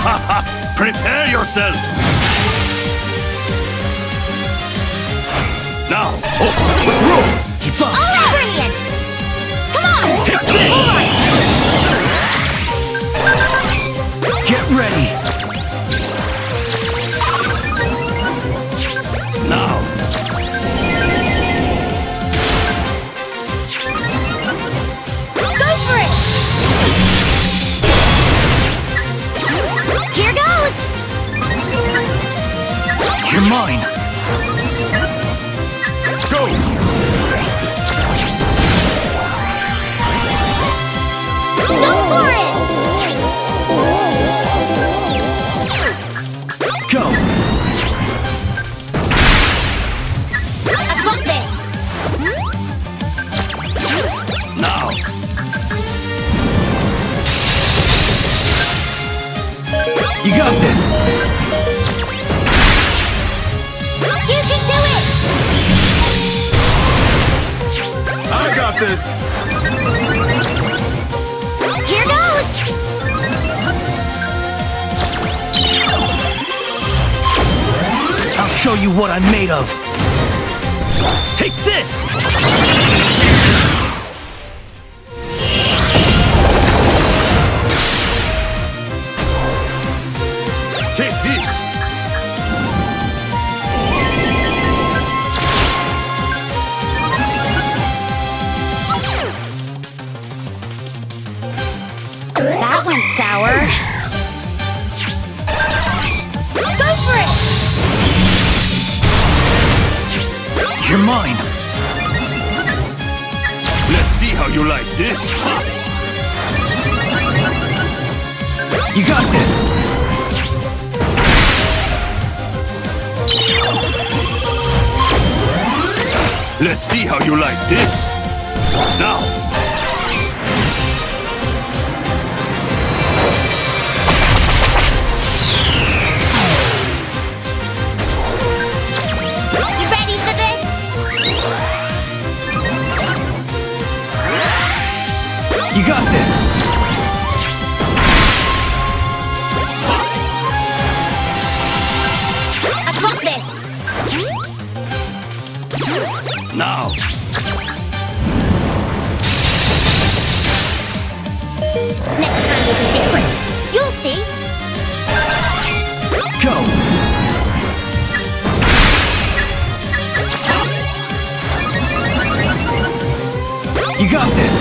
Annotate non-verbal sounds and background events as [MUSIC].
[LAUGHS] Prepare yourselves! Now, oh, withdraw! Keep mine! This! Here goes! I'll show you what I'm made of! Take this! It! You're mine! Let's see how you like this! You got this! Let's see how you like this! Now, You got this! I've got this! now, Next time will be different. You'll see. Go! You got this!